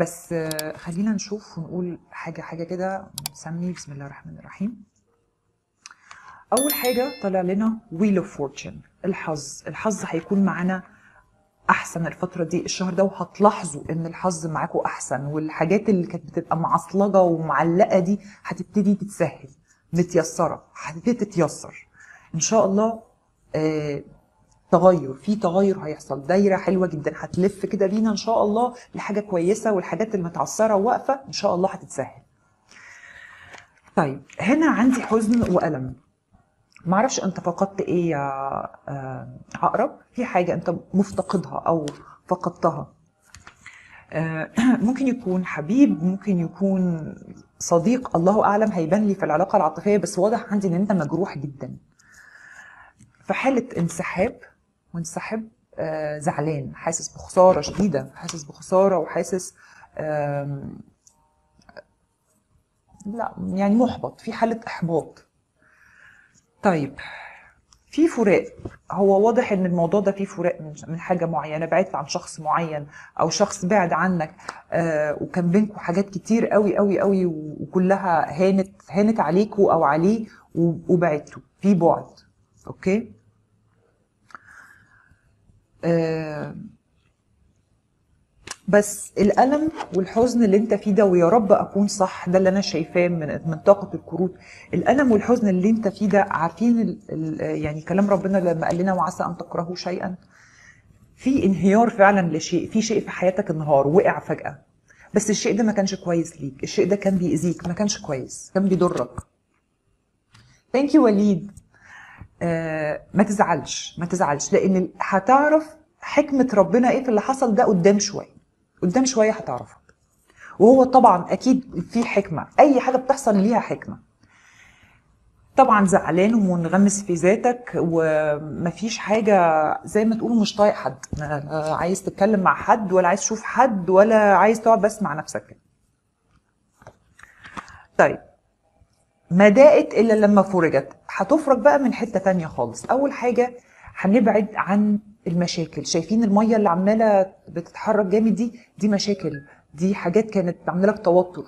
بس آه، خلينا نشوف ونقول حاجة حاجة كده نسمي بسم الله الرحمن الرحيم. أول حاجة طلع لنا Wheel of Fortune الحظ. الحظ هيكون معانا أحسن الفترة دي الشهر ده وهتلاحظوا إن الحظ معاكم أحسن والحاجات اللي كانت بتبقى معصلجة ومعلقة دي هتبتدي تتسهل متيسرة هتبتدي تتيسر. إن شاء الله آه تغير في تغير هيحصل. دايرة حلوة جدا. هتلف كده بينا إن شاء الله لحاجة كويسة والحاجات المتعثرة واقفة إن شاء الله هتتسهل. طيب هنا عندي حزن وألم. معرفش أنت فقدت إيه يا آه، عقرب؟ في حاجة أنت مفتقدها أو فقدتها. آه، ممكن يكون حبيب ممكن يكون صديق. الله أعلم هيبان لي في العلاقة العاطفية بس واضح عندي إن أنت مجروح جدا. في حالة انسحاب وانسحب آه، زعلان حاسس بخسارة شديدة حاسس بخسارة وحاسس لا يعني محبط في حالة إحباط. طيب في فراق. هو واضح إن الموضوع ده فيه فراق من حاجة معينة بعدت عن شخص معين أو شخص بعد عنك آه وكان بينكم حاجات كتير قوي قوي قوي وكلها هانت هانت عليكوا أو عليه وبعدتوا في بعد. أوكي؟ بس الألم والحزن اللي أنت فيه ده ويا رب أكون صح ده اللي أنا شايفاه من طاقة الكروت. الألم والحزن اللي أنت فيه ده عارفين ال ال يعني كلام ربنا لما قال لنا وعسى أن تكرهوا شيئا؟ في انهيار فعلا لشيء في شيء في حياتك انهار وقع فجأة. بس الشيء ده ما كانش كويس ليك الشيء ده كان بيأذيك ما كانش كويس كان بيضرك. thank you وليد. آه ما تزعلش ما تزعلش لأن هتعرف حكمة ربنا إيه في اللي حصل ده قدام شوية قدام شوية هتعرفها وهو طبعا أكيد في حكمة أي حاجة بتحصل ليها حكمة. طبعا زعلان ومنغمس في ذاتك ومفيش حاجة زي ما تقول مش طايق حد عايز تتكلم مع حد ولا عايز تشوف حد ولا عايز تقعد بس مع نفسك. طيب ما داقت إلا لما فرجت. هتفرج بقى من حتة تانية خالص. أول حاجة هنبعد عن المشاكل. شايفين المية اللي عمالة بتتحرك جامد دي دي مشاكل. دي حاجات كانت عاملة لك توتر.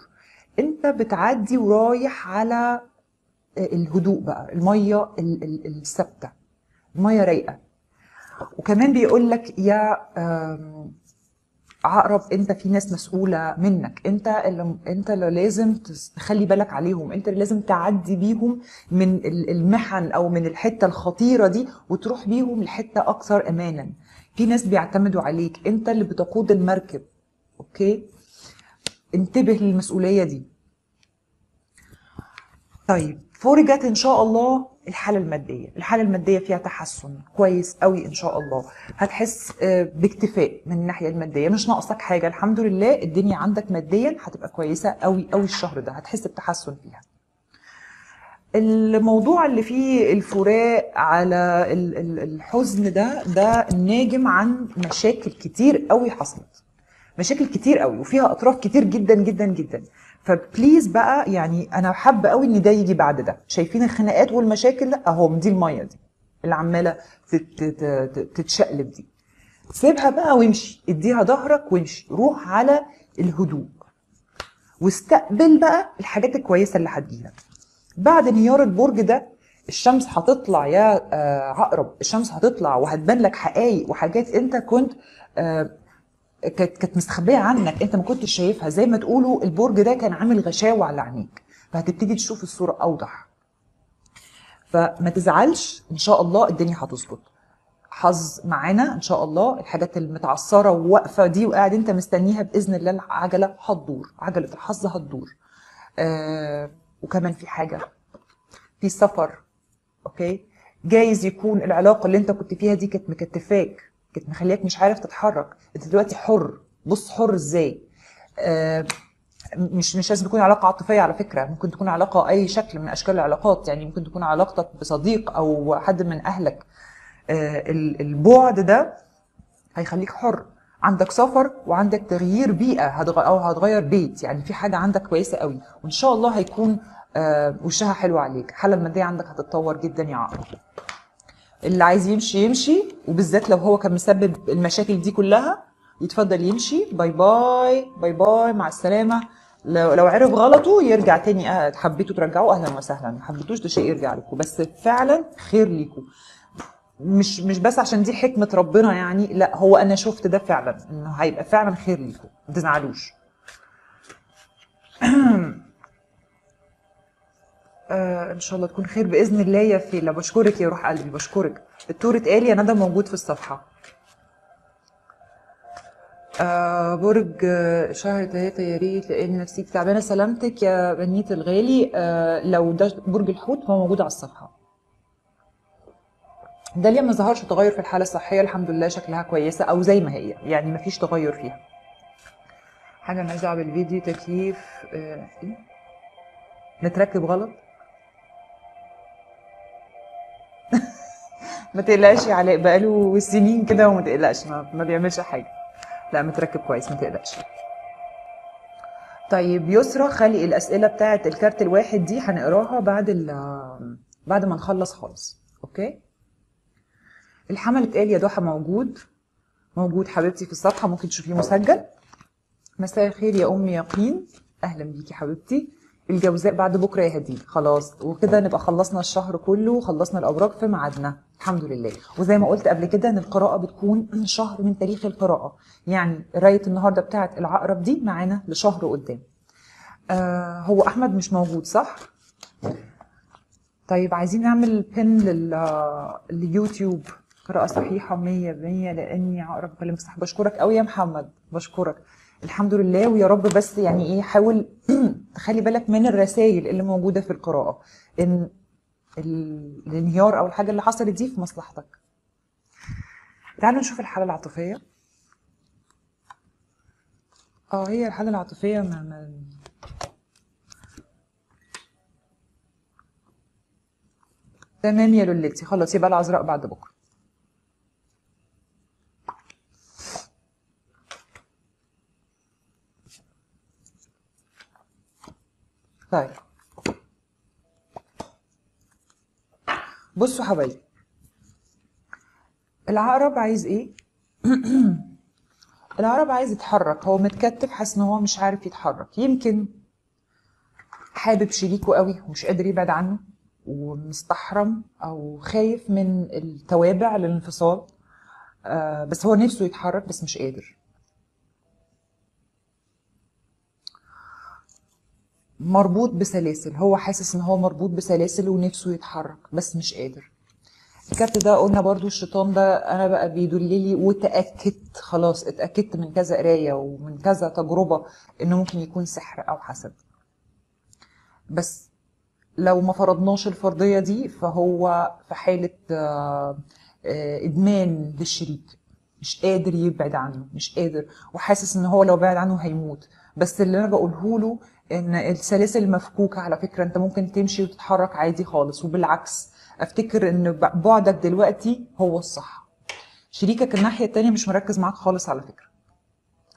أنت بتعدي ورايح على الهدوء بقى. المية ال- ال- الثابتة. المية رايقة. وكمان بيقول لك يا عقرب انت في ناس مسؤولة منك. انت اللي انت اللي لازم تخلي بالك عليهم. انت اللي لازم تعدي بيهم من ال- المحن أو من الحتة الخطيرة دي وتروح بيهم لحتة أكثر امانا في ناس بيعتمدوا عليك. انت اللي بتقود المركب. أوكي؟ انتبه للمسؤولية دي. طيب فرجت إن شاء الله الحالة المادية. الحالة المادية فيها تحسن كويس قوي إن شاء الله. هتحس آه، باكتفاء من الناحية المادية. مش ناقصك حاجة. الحمد لله الدنيا عندك ماديا هتبقى كويسة قوي قوي الشهر ده. هتحس بتحسن فيها. الموضوع اللي فيه الفراق على ال- ال- الحزن ده ده ناجم عن مشاكل كتير قوي حصلت. مشاكل كتير قوي وفيها أطراف كتير جدا جدا جدا. فبليز بقى يعني أنا حابة قوي إن ده يجي بعد ده. شايفين الخناقات والمشاكل لا اهو دي المية دي اللي عماله تت- تت- تتشقلب دي. سيبها بقى وامشي اديها ظهرك وامشي. روح على الهدوء. واستقبل بقى الحاجات الكويسة اللي هتجيلك. بعد انهيار البرج ده الشمس هتطلع يا آه، عقرب الشمس هتطلع وهتبان لك حقائق وحاجات انت كنت آه، كانت كانت مستخبية عنك. انت ما كنتش شايفها. زي ما تقولوا البرج ده كان عامل غشاوة على عينيك. فهتبتدي تشوف الصورة أوضح. فما تزعلش. إن شاء الله الدنيا هتظبط. حظ معانا. إن شاء الله الحاجات المتعثرة وواقفة دي وقاعد أنت مستنيها بإذن الله العجلة هتدور. عجلة الحظ هتدور. آه وكمان في حاجة. في سفر. أوكي؟ جايز يكون العلاقة اللي أنت كنت فيها دي كانت مكتفاك. كانت مخلياك مش عارف تتحرك. انت دلوقتي حر. بص حر إزاي؟ آه مش مش لازم تكون علاقة عاطفية على فكرة. ممكن تكون علاقة أي شكل من أشكال العلاقات. يعني ممكن تكون علاقتك بصديق أو حد من أهلك. آه ال- البعد ده هيخليك حر. عندك سفر وعندك تغيير بيئة هتغ... أو هتغير بيت. يعني في حاجة عندك كويسة قوي. وإن شاء الله هيكون آه وشها حلو عليك. الحاله المادية عندك هتتطور جدا يا عقرب اللي عايز يمشي يمشي. وبالذات لو هو كان مسبب المشاكل دي كلها يتفضل يمشي. bye bye bye bye مع السلامة. لو لو عرف غلطه يرجع تاني. آه، حبيتوا ترجعوه أهلا وسهلا. ما حبيتوش ده شيء يرجع لكم. بس فعلا خير ليكم. مش مش بس عشان دي حكمة ربنا يعني لا هو أنا شفت ده فعلا إنه هيبقى فعلا خير ليكم. ما تزعلوش. إن شاء الله تكون خير بإذن الله يا فيلا بشكرك يا روح قلبي بشكرك. التور اتقال يا ندى موجود في الصفحة. آه برج آه، شهر ثلاثة يا ريت لأن نفسيتي تعبانة. سلامتك يا بنيت الغالي. آه لو ده برج الحوت فهو موجود على الصفحة. داليا ما ظهرش تغير في الحالة الصحية؟ الحمد لله شكلها كويسة أو زي ما هي. يعني ما فيش تغير فيها. حاجة مالهاش دعوة بالفيديو تكييف آه إيه؟ متركب غلط؟ ما تقلقش يا علاء بقاله سنين كده وما تقلقش ما, ما بيعملش حاجة. لا متركب كويس ما تقلقش. طيب يسرا خلي الأسئلة بتاعه الكارت الواحد دي هنقراها بعد بعد ما نخلص خالص. أوكي؟ الحمل اتقال يا ضحى موجود. موجود حبيبتي في الصفحة ممكن تشوفيه مسجل. مساء الخير يا أم يقين. أهلا بيكي حبيبتي. الجوزاء بعد بكرة يا هديل. خلاص وكده نبقى خلصنا الشهر كله وخلصنا الابراج في ميعادنا. الحمد لله. وزي ما قلت قبل كده إن القراءة بتكون شهر من تاريخ القراءة. يعني قراية النهارده بتاعه العقرب دي معانا لشهر قدام. آه هو أحمد مش موجود صح؟ طيب عايزين نعمل بن لل لليوتيوب قراءة صحيحة 100% لأني عقرب بكلمك. صح بشكرك قوي يا محمد. بشكرك. الحمد لله ويا رب بس يعني إيه حاول تخلي بالك من الرسائل اللي موجودة في القراءة إن ال- الانهيار أو الحاجة اللي حصلت دي في مصلحتك. تعالوا نشوف الحالة العاطفية. آه هي الحالة العاطفية ما ما تمام يا لولتي. خلاص يبقى العذراء بعد بكرة. طيب. بصوا حبايبي. العقرب عايز إيه؟ العقرب عايز يتحرك. هو متكتف حاسس إن هو مش عارف يتحرك. يمكن حابب شريكه قوي ومش قادر يبعد عنه ومستحرم أو خايف من التوابع للانفصال. آه بس هو نفسه يتحرك بس مش قادر. مربوط بسلاسل. هو حاسس إن هو مربوط بسلاسل ونفسه يتحرك بس مش قادر. الكارت ده قلنا برضو الشيطان ده أنا بقى بيدللي وتأكدت خلاص اتأكدت من كذا قراية ومن كذا تجربة إنه ممكن يكون سحر أو حسد. بس لو ما فرضناش الفرضية دي فهو في حالة آه، إدمان للشريك. مش قادر يبعد عنه مش قادر. وحاسس إن هو لو بعد عنه هيموت. بس اللي أنا بقوله له إن السلاسل مفكوكة على فكرة أنت ممكن تمشي وتتحرك عادي خالص. وبالعكس أفتكر إن بعدك دلوقتي هو الصح. شريكك الناحية التانية مش مركز معاك خالص على فكرة.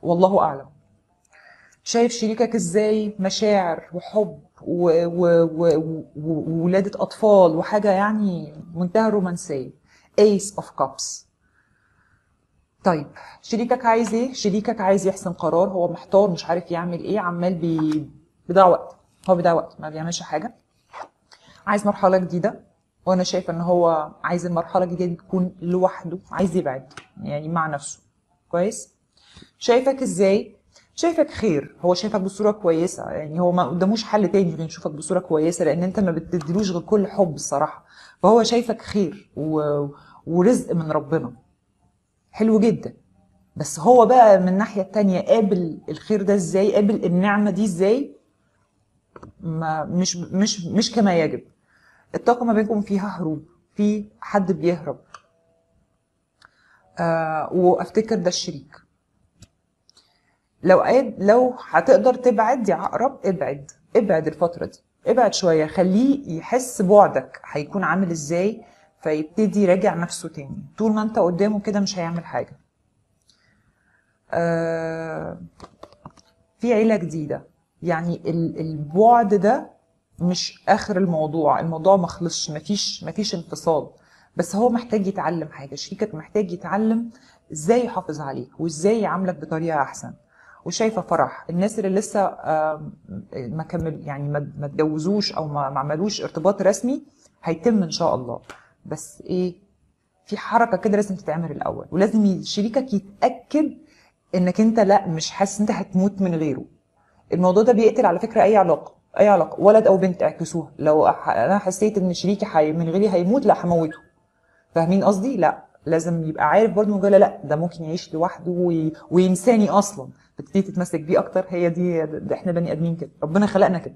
والله أعلم. شايف شريكك إزاي؟ مشاعر وحب وولادة أطفال وحاجة يعني منتهى الرومانسية. Ace of Cups. طيب شريكك عايز إيه؟ شريكك عايز يحسم قرار هو محتار مش عارف يعمل إيه عمال بي... بيضيع وقت. هو بيضيع وقت ما بيعملش حاجة. عايز مرحلة جديدة وأنا شايفة إن هو عايز المرحلة الجديدة دي تكون لوحده عايز يبعد يعني مع نفسه. كويس؟ شايفك إزاي؟ شايفك خير. هو شايفك بصورة كويسة يعني هو ما قداموش حل تاني غير يشوفك بصورة كويسة لأن أنت ما بتديلوش غير كل حب الصراحة. فهو شايفك خير و... ورزق من ربنا. حلو جدا. بس هو بقى من الناحية التانية قابل الخير ده إزاي؟ قابل النعمة دي إزاي؟ ما مش مش مش كما يجب. الطاقة ما بينكم فيها هروب في حد بيهرب. آه وافتكر ده الشريك. لو قاد لو هتقدر تبعد يا عقرب ابعد ابعد الفترة دي. ابعد شوية خليه يحس بعدك هيكون عامل إزاي فيبتدي يراجع نفسه تاني. طول ما انت قدامه كده مش هيعمل حاجة. آه في عيلة جديدة. يعني ال- البعد ده مش آخر الموضوع. الموضوع ما خلصش مفيش مفيش انفصال. بس هو محتاج يتعلم حاجة. شريكك محتاج يتعلم إزاي يحافظ عليك وإزاي يعاملك بطريقة أحسن. وشايفة فرح. الناس اللي لسه ما كمل يعني ما اتجوزوش أو ما عملوش ارتباط رسمي هيتم إن شاء الله. بس إيه في حركة كده لازم تتعمل الأول. ولازم شريكك يتأكد إنك أنت لأ مش حاسس أنت هتموت من غيره. الموضوع ده بيقتل على فكرة أي علاقه أي علاقه ولد أو بنت اعكسوها لو أنا حسيت إن شريكي حي من غيري هيموت لا هموته. فاهمين قصدي؟ لا. لازم يبقى عارف برضه جوه لا ده ممكن يعيش لوحده وي... وينساني أصلا. بتبتدي تتمسك بيه أكتر. هي دي ده إحنا بني آدمين كده. ربنا خلقنا كده.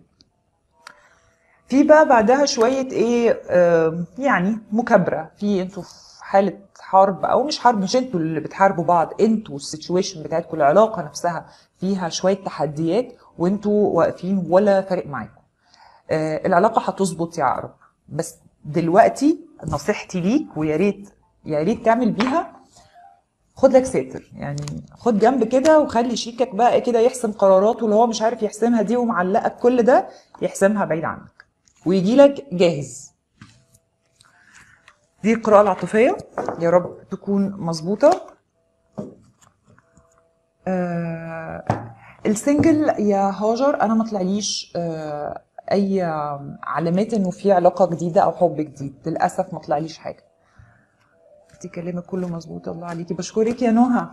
في بقى بعدها شوية إيه آه يعني مكابرة. في أنتوا حالة حرب أو مش حرب مش أنتوا اللي بتحاربوا بعض أنتوا ال situation بتاعتكم العلاقة نفسها فيها شوية تحديات وانتوا واقفين ولا فارق معاكم. آه العلاقة هتظبط يا عقرب. بس دلوقتي نصيحتي ليك ويا ريت يا ريت تعمل بيها. خد لك ساتر يعني خد جنب كده وخلي شيكك بقى كده يحسم قراراته اللي هو مش عارف يحسمها دي ومعلقك كل ده يحسمها بعيد عنك. ويجي لك جاهز. دي القراءة العاطفية. يا رب تكون مظبوطة. آه السنجل يا هاجر أنا ما طلعليش آه أي علامات إنه في علاقة جديدة أو حب جديد. للأسف ما طلعليش حاجة. انت كلامك كله مظبوط. الله عليكي. بشكرك يا نهى.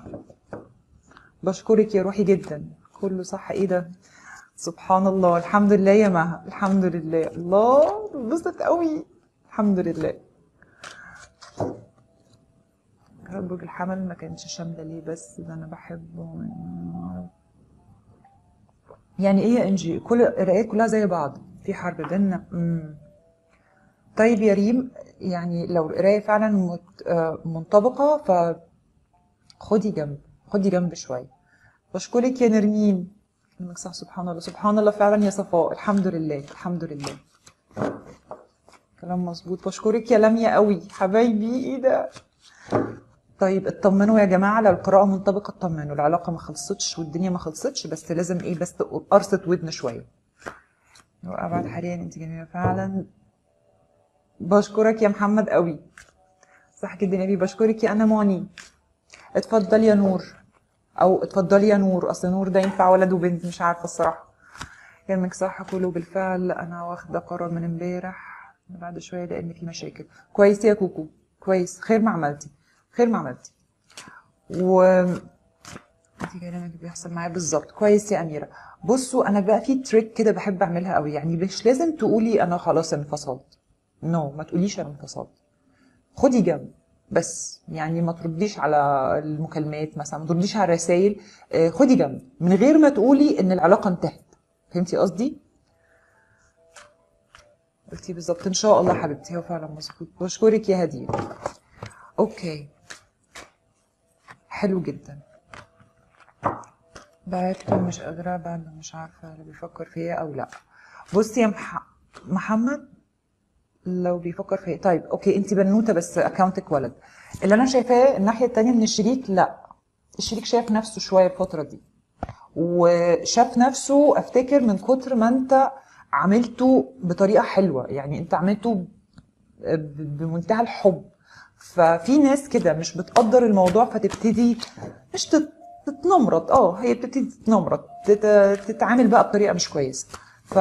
بشكرك يا روحي جدا. كله صح. إيه ده؟ سبحان الله. الحمد لله يا مها. الحمد لله. الله انبسطت قوي. الحمد لله. برج الحمل ما كانش شاملة ليه بس ده أنا بحبه. يعني إيه يا انجي كل القراءات كلها زي بعض في حرب بينا طيب يا ريم يعني لو القراية فعلا آه، منطبقة ف خدي جنب خدي جنب شوية. بشكرك يا نرمين. كلامك صح سبحان الله. سبحان الله فعلا يا صفاء. الحمد لله الحمد لله. كلام مظبوط. بشكرك يا لميا قوي. حبايبي إيه ده؟ طيب اطمنوا يا جماعة لو القراءة منطبقة اطمنوا العلاقة ما خلصتش والدنيا ما خلصتش بس لازم إيه بس قرصه ودن شوية. وابعد حاليا انت جميلة فعلا. بشكرك يا محمد قوي. صح جدا يا بيه بشكرك يا أنا ماني. اتفضل يا نور. أو اتفضلي يا نور. أصل نور ده ينفع ولد وبنت مش عارفة الصراحة. كلامك صح كله بالفعل أنا واخدة قرار من امبارح بعد شوية لأن في مشاكل. كويس يا كوكو. كويس. خير ما عملتي. خير ما عملتي. و انت كلامك بيحصل معايا. بالظبط. كويس يا أميرة. بصوا أنا بقى في تريك كده بحب أعملها قوي يعني مش لازم تقولي أنا خلاص انفصلت. نو no, ما تقوليش أنا انفصلت. خدي جنب. بس يعني ما ترديش على المكالمات مثلا ما ترديش على الرسائل آه، خدي جنب. من غير ما تقولي إن العلاقة انتهت. فهمتي قصدي؟ قلتي بالظبط. إن شاء الله حبيبتي. هو فعلا مظبوط. بشكرك يا هدية. okay. حلو جدا. بعدته مش قادرة بعد مش عارفة اللي بيفكر فيا أو لأ. بصي يا مح... محمد لو بيفكر فيا طيب okay أنت بنوتة بس أكاونتك ولد. اللي أنا شايفاه الناحية التانية من الشريك لأ. الشريك شايف نفسه شوية الفترة دي. وشاف نفسه أفتكر من كتر ما أنت عملته بطريقة حلوة. يعني أنت عملته بمنتهى الحب. ففي ناس كده مش بتقدر الموضوع فتبتدي مش تت- تتنمرض آه هي بتبتدي تتنمرض تت- تتعامل بقى بطريقة مش كويسة. ف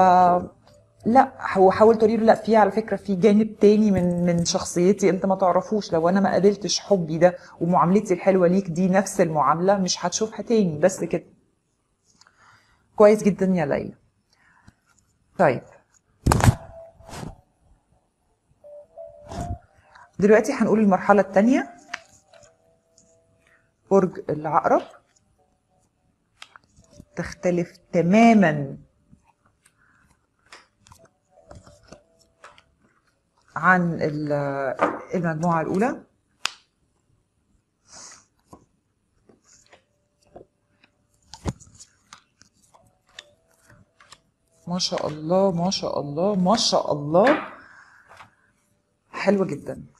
لا هو حاول تقولي له لا في على فكرة في جانب تاني من من شخصيتي انت ما تعرفوش. لو أنا ما قابلتش حبي ده ومعاملتي الحلوة ليك دي نفس المعاملة مش هتشوفها تاني. بس كده. كويس جدا يا ليلى. طيب. دلوقتي هنقول المرحلة التانية. برج العقرب. تختلف تماما. عن ال- المجموعة الأولى. ما شاء الله ما شاء الله ما شاء الله. حلوة جدا.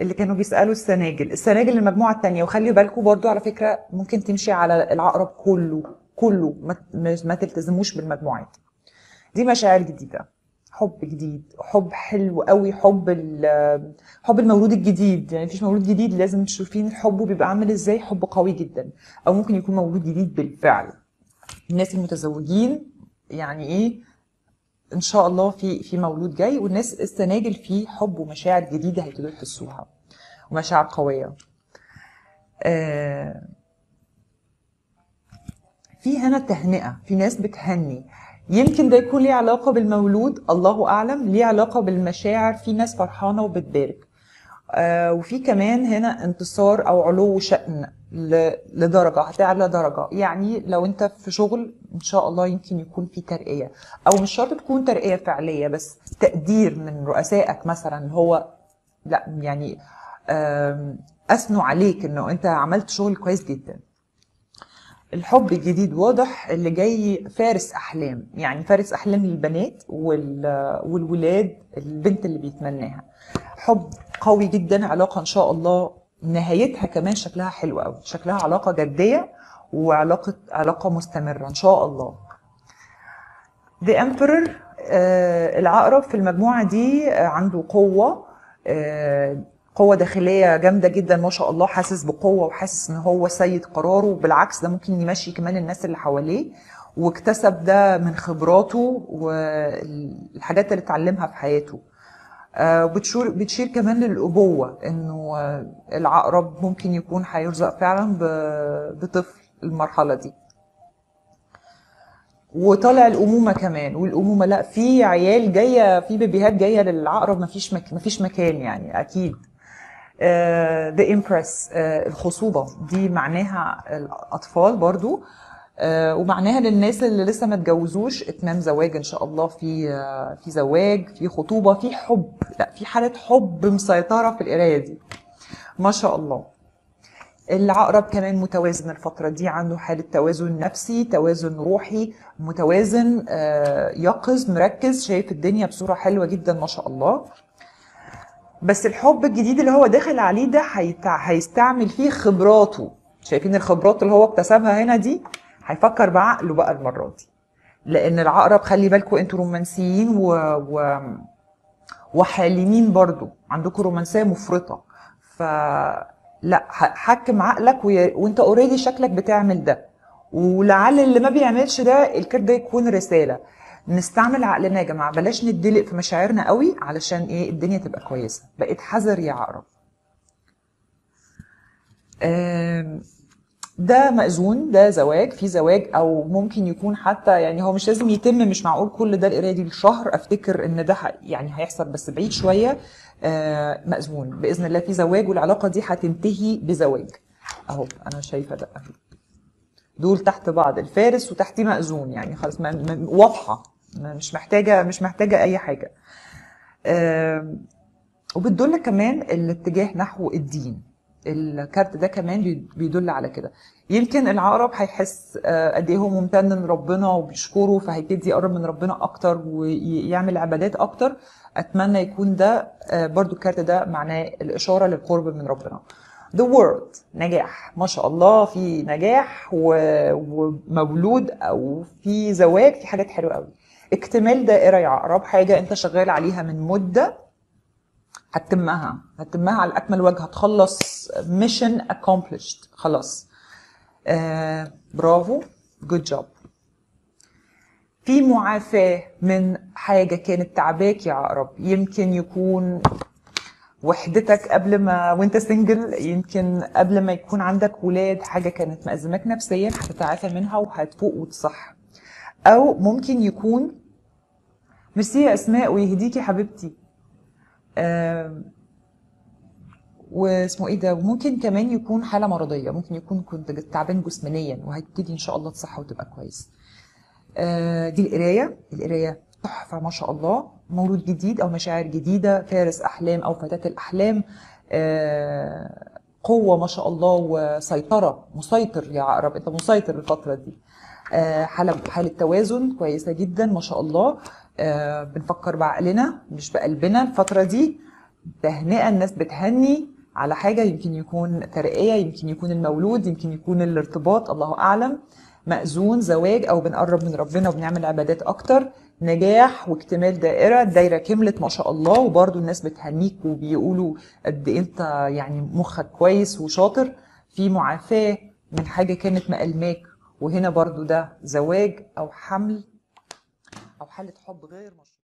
اللي كانوا بيسألوا السناجل. السناجل المجموعة التانية. وخلي بالكم برضو على فكرة ممكن تمشي على العقرب كله كله ما, ما تلتزموش بالمجموعات. دي مشاعر جديدة. حب جديد. حب حلو قوي. حب حب المولود الجديد. يعني مفيش مولود جديد لازم تشوفين الحب بيبقى عامل إزاي. حب قوي جدا. أو ممكن يكون مولود جديد بالفعل. الناس المتزوجين يعني إيه؟ إن شاء الله في في مولود جاي والناس السناجل في حب ومشاعر جديدة هيبتدوا يحسوها ومشاعر قوية. آه في هنا تهنئة في ناس بتهني. يمكن ده يكون ليه علاقة بالمولود الله أعلم ليه علاقة بالمشاعر في ناس فرحانة وبتبارك. آه وفي كمان هنا انتصار أو علو شأن ل- لدرجة هتعلى درجة. يعني لو انت في شغل إن شاء الله يمكن يكون في ترقية. أو مش شرط تكون ترقية فعلية بس تقدير من رؤسائك مثلا هو لأ يعني أثنوا عليك إنه أنت عملت شغل كويس جدا. الحب الجديد واضح اللي جاي فارس أحلام. يعني فارس أحلام البنات وال- والولاد البنت اللي بيتمناها. حب قوي جدا علاقة إن شاء الله نهايتها كمان شكلها حلو قوي. شكلها علاقة جدية وعلاقة علاقة مستمرة إن شاء الله. The Emperor آه، العقرب في المجموعة دي آه، عنده قوة آه، قوة داخلية جامدة جدا ما شاء الله حاسس بقوة وحاسس إن هو سيد قراره. بالعكس ده ممكن يمشي كمان الناس اللي حواليه. واكتسب ده من خبراته والحاجات اللي اتعلمها في حياته. وبتشير بتشير كمان للأبوة إنه آه، العقرب ممكن يكون هيرزق فعلا بطفل المرحلة دي. وطالع الأمومة كمان والأمومة لأ في عيال جاية في بيبيهات جاية للعقرب مفيش مك... مفيش مكان يعني أكيد. The Empress الخصوبة دي معناها الأطفال برضو. آه، ومعناها للناس اللي لسه ما اتجوزوش اتمام زواج إن شاء الله في آه، في زواج في خطوبة في حب. لا في حالة حب مسيطرة في القراية دي. ما شاء الله. العقرب كمان متوازن الفترة دي عنده حالة توازن نفسي توازن روحي متوازن آه، يقظ مركز شايف الدنيا بصورة حلوة جدا ما شاء الله. بس الحب الجديد اللي هو داخل عليه ده هيستعمل فيه خبراته. شايفين الخبرات اللي هو اكتسبها هنا دي؟ هيفكر بعقله بقى المرة دي. لأن العقرب خلي بالكم أنتوا رومانسيين و... و... وحالمين برضو. عندكم رومانسية مفرطة. ف لا حكم عقلك وي... وانت already شكلك بتعمل ده. ولعل اللي ما بيعملش ده الكارت ده يكون رسالة. نستعمل عقلنا يا جماعة. بلاش ندلق في مشاعرنا قوي علشان إيه؟ الدنيا تبقى كويسة. بقيت حذر يا عقرب. آم، ده مأذون ده زواج في زواج أو ممكن يكون حتى يعني هو مش لازم يتم مش معقول كل ده القراية دي الشهر أفتكر إن ده يعني هيحصل بس بعيد شوية. آه، مأذون. بإذن الله في زواج والعلاقة دي هتنتهي بزواج. أهو أنا شايفة ده. أهو. دول تحت بعض. الفارس وتحتيه مأذون. يعني خلاص واضحة. مش محتاجة مش محتاجة أي حاجة. وبتدل كمان الاتجاه نحو الدين. الكارت ده كمان بي- بيدل على كده. يمكن العقرب هيحس آه، قد إيه هو ممتن لربنا وبيشكره فهيبتدي يقرب من ربنا أكتر ويعمل عبادات أكتر. أتمنى يكون ده آه، برضو الكارت ده معناه الإشارة للقرب من ربنا. The world نجاح. ما شاء الله في نجاح ومولود أو في زواج في حاجات حلوة قوي اكتمال دائرة يا عقرب حاجة أنت شغال عليها من مدة هتتمها. هتتمها على أكمل وجه. هتخلص mission accomplished. خلاص. آه bravo. good job في معافاة من حاجة كانت تعباك يا عقرب. يمكن يكون وحدتك قبل ما وانت single يمكن قبل ما يكون عندك ولاد حاجة كانت مأزماك نفسيا هتتعافى منها وهتفوق وتصح. أو ممكن يكون ميرسي يا أسماء ويهديكي حبيبتي. واسمه إيه ده وممكن كمان يكون حالة مرضية ممكن يكون كنت تعبان جسمانيا وهتبتدي إن شاء الله تصح وتبقى كويس. آه، دي القراية القراية تحفة ما شاء الله. مولود جديد أو مشاعر جديدة فارس أحلام أو فتاة الأحلام. آه، قوة ما شاء الله وسيطرة مسيطر يا عقرب أنت مسيطر الفترة دي. آه، حالة حالة توازن كويسة جدا ما شاء الله. بنفكر بعقلنا مش بقلبنا الفترة دي. تهنئه الناس بتهني على حاجة يمكن يكون ترقية يمكن يكون المولود يمكن يكون الارتباط الله أعلم. مأذون زواج أو بنقرب من ربنا وبنعمل عبادات أكتر. نجاح واكتمال دائرة الدايرة كملت ما شاء الله. وبرضو الناس بتهنيك وبيقولوا قد إيه أنت يعني مخك كويس وشاطر. في معافاة من حاجة كانت مألماك وهنا برضو ده زواج أو حمل أو حالة حب غير مشروع